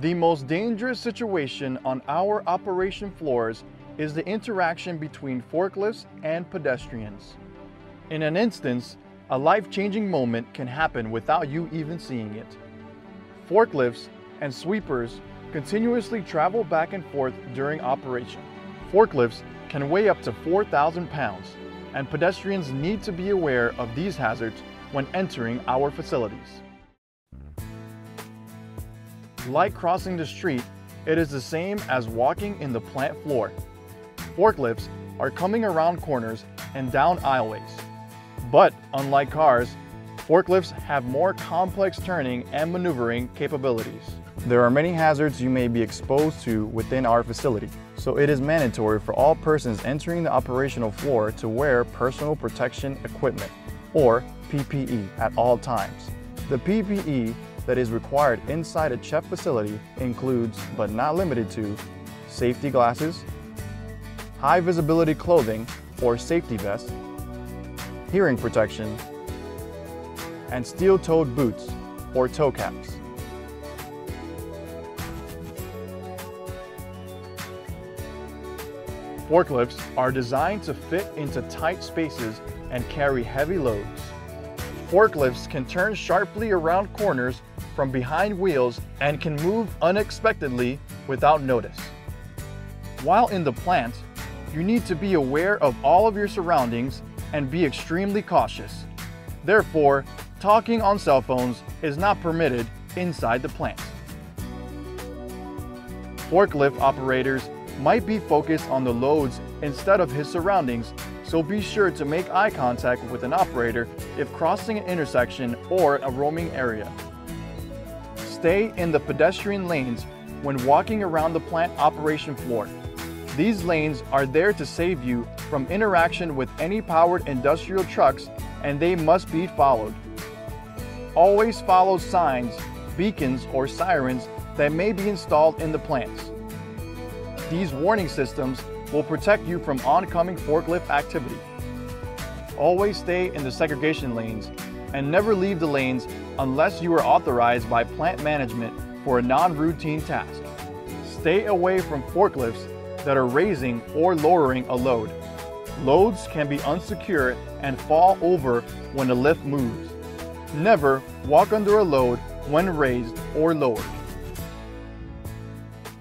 The most dangerous situation on our operation floors is the interaction between forklifts and pedestrians. In an instance, a life-changing moment can happen without you even seeing it. Forklifts and sweepers continuously travel back and forth during operation. Forklifts can weigh up to 4,000 pounds, and pedestrians need to be aware of these hazards when entering our facilities. Like crossing the street, it is the same as walking in the plant floor. Forklifts are coming around corners and down aisleways. But unlike cars, forklifts have more complex turning and maneuvering capabilities. There are many hazards you may be exposed to within our facility, so it is mandatory for all persons entering the operational floor to wear personal protection equipment, or PPE, at all times. The PPE that is required inside a CHEF facility includes, but not limited to, safety glasses, high visibility clothing or safety vest, hearing protection, and steel-toed boots or toe caps. Forklifts are designed to fit into tight spaces and carry heavy loads. Forklifts can turn sharply around corners from behind wheels and can move unexpectedly without notice. While in the plant, you need to be aware of all of your surroundings and be extremely cautious. Therefore, talking on cell phones is not permitted inside the plant. Forklift operators might be focused on the loads instead of his surroundings, so be sure to make eye contact with an operator if crossing an intersection or a roaming area. Stay in the pedestrian lanes when walking around the plant operation floor. These lanes are there to save you from interaction with any powered industrial trucks and they must be followed. Always follow signs, beacons, or sirens that may be installed in the plants. These warning systems will protect you from oncoming forklift activity. Always stay in the segregation lanes and never leave the lanes unless you are authorized by plant management for a non-routine task. Stay away from forklifts that are raising or lowering a load. Loads can be unsecured and fall over when the lift moves. Never walk under a load when raised or lowered.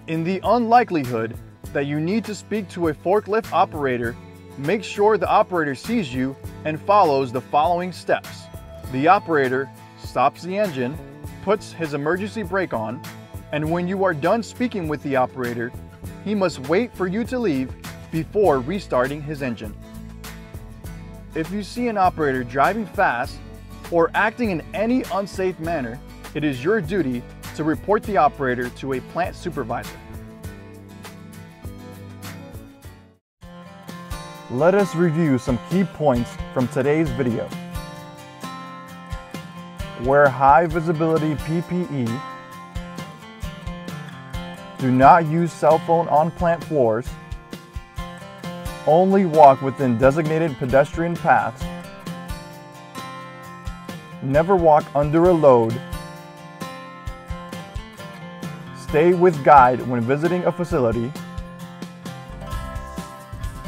In the unlikelihood that you need to speak to a forklift operator, make sure the operator sees you and follows the following steps. The operator stops the engine, puts his emergency brake on, and when you are done speaking with the operator, he must wait for you to leave before restarting his engine. If you see an operator driving fast or acting in any unsafe manner, it is your duty to report the operator to a plant supervisor. Let us review some key points from today's video. Wear high visibility PPE. Do not use cell phone on plant floors. Only walk within designated pedestrian paths. Never walk under a load. Stay with guide when visiting a facility.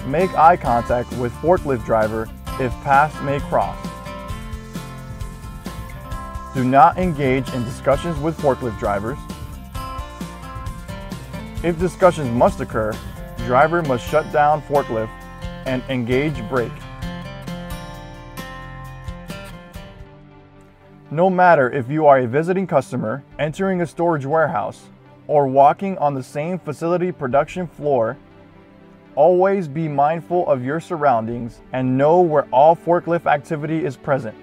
Make eye contact with forklift driver if paths may cross. Do not engage in discussions with forklift drivers. If discussions must occur, driver must shut down forklift and engage brake. No matter if you are a visiting customer, entering a storage warehouse, or walking on the same facility production floor, always be mindful of your surroundings and know where all forklift activity is present.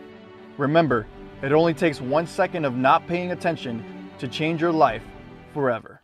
Remember, it only takes one second of not paying attention to change your life forever.